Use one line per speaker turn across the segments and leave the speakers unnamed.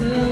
嗯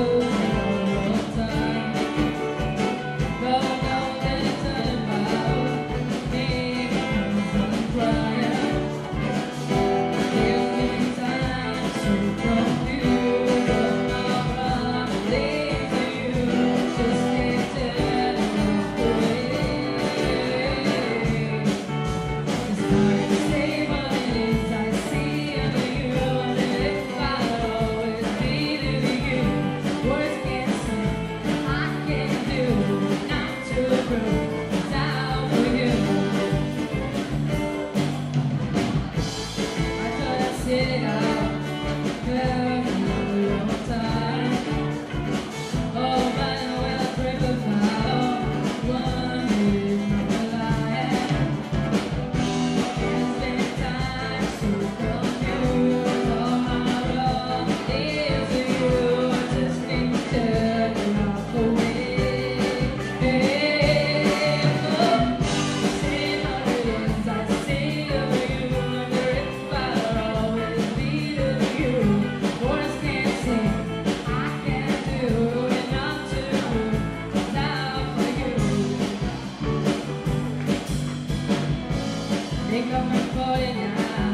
joy.